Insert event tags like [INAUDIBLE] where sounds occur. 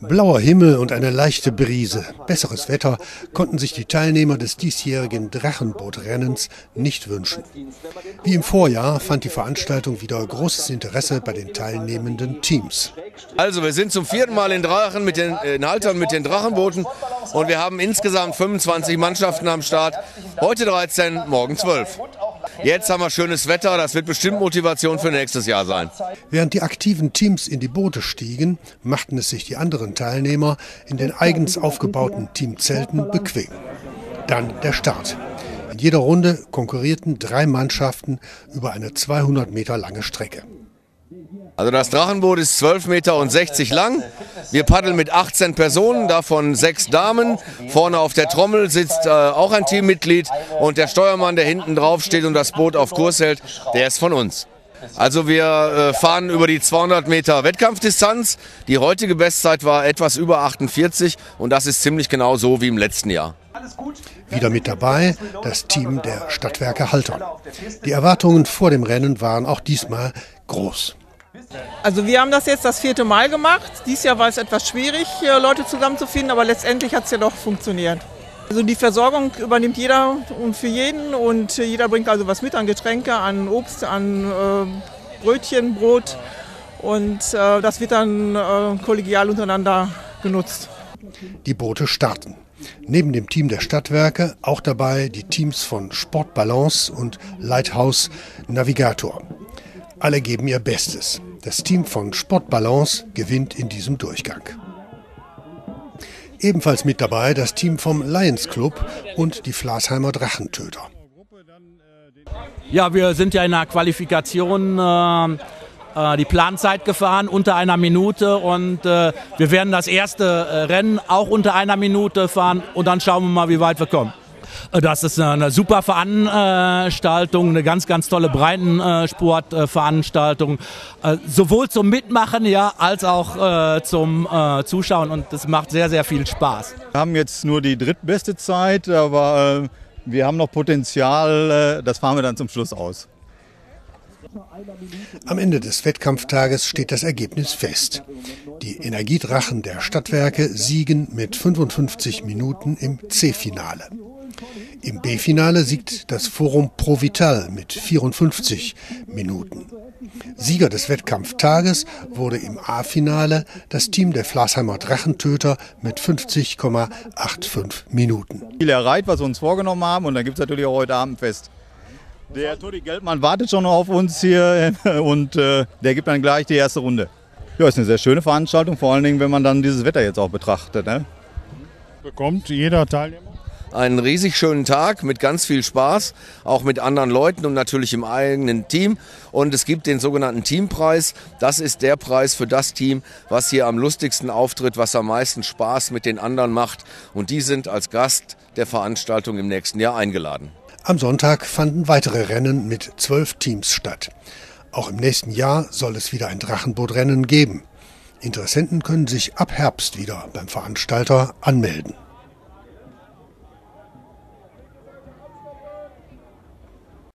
Blauer Himmel und eine leichte Brise, besseres Wetter konnten sich die Teilnehmer des diesjährigen Drachenbootrennens nicht wünschen. Wie im Vorjahr fand die Veranstaltung wieder großes Interesse bei den teilnehmenden Teams. Also wir sind zum vierten Mal in Drachen mit den in Haltern mit den Drachenbooten und wir haben insgesamt 25 Mannschaften am Start. Heute 13, morgen 12. Jetzt haben wir schönes Wetter, das wird bestimmt Motivation für nächstes Jahr sein. Während die aktiven Teams in die Boote stiegen, machten es sich die anderen Teilnehmer in den eigens aufgebauten Teamzelten bequem. Dann der Start. In jeder Runde konkurrierten drei Mannschaften über eine 200 Meter lange Strecke. Also das Drachenboot ist 12 Meter und 60 lang. Wir paddeln mit 18 Personen, davon sechs Damen. Vorne auf der Trommel sitzt äh, auch ein Teammitglied und der Steuermann, der hinten drauf steht und das Boot auf Kurs hält, der ist von uns. Also wir äh, fahren über die 200 Meter Wettkampfdistanz. Die heutige Bestzeit war etwas über 48 und das ist ziemlich genau so wie im letzten Jahr. Wieder mit dabei das Team der Stadtwerke Haltern. Die Erwartungen vor dem Rennen waren auch diesmal groß. Also wir haben das jetzt das vierte Mal gemacht. Dieses Jahr war es etwas schwierig, Leute zusammenzufinden, aber letztendlich hat es ja doch funktioniert. Also die Versorgung übernimmt jeder und für jeden und jeder bringt also was mit an Getränke, an Obst, an äh, Brötchen, Brot und äh, das wird dann äh, kollegial untereinander genutzt. Die Boote starten. Neben dem Team der Stadtwerke auch dabei die Teams von Sportbalance und Lighthouse Navigator. Alle geben ihr Bestes. Das Team von Sportbalance gewinnt in diesem Durchgang. Ebenfalls mit dabei das Team vom Lions Club und die Flasheimer Drachentöter. Ja, wir sind ja in der Qualifikation äh, äh, die Planzeit gefahren, unter einer Minute. Und äh, wir werden das erste äh, Rennen auch unter einer Minute fahren und dann schauen wir mal, wie weit wir kommen. Äh, das ist eine super Veranstaltung, eine ganz, ganz tolle Breitensportveranstaltung. Äh, sowohl zum Mitmachen ja, als auch zum Zuschauen und das macht sehr, sehr viel Spaß. Wir haben jetzt nur die drittbeste Zeit, aber wir haben noch Potenzial, das fahren wir dann zum Schluss aus. Am Ende des Wettkampftages steht das Ergebnis fest. Die Energiedrachen der Stadtwerke siegen mit 55 Minuten im C-Finale. Im B-Finale siegt das Forum Provital mit 54 Minuten. Sieger des Wettkampftages wurde im A-Finale das Team der Flasheimer Drachentöter mit 50,85 Minuten. Viel erreicht, was wir uns vorgenommen haben und dann gibt es natürlich auch heute Abend Fest. Der Todi Geldmann wartet schon auf uns hier [LAUGHS] und äh, der gibt dann gleich die erste Runde. Ja, ist eine sehr schöne Veranstaltung, vor allen Dingen, wenn man dann dieses Wetter jetzt auch betrachtet. Ne? Bekommt jeder Teilnehmer? Einen riesig schönen Tag mit ganz viel Spaß, auch mit anderen Leuten und natürlich im eigenen Team. Und es gibt den sogenannten Teampreis. Das ist der Preis für das Team, was hier am lustigsten auftritt, was am meisten Spaß mit den anderen macht. Und die sind als Gast der Veranstaltung im nächsten Jahr eingeladen. Am Sonntag fanden weitere Rennen mit zwölf Teams statt. Auch im nächsten Jahr soll es wieder ein Drachenbootrennen geben. Interessenten können sich ab Herbst wieder beim Veranstalter anmelden.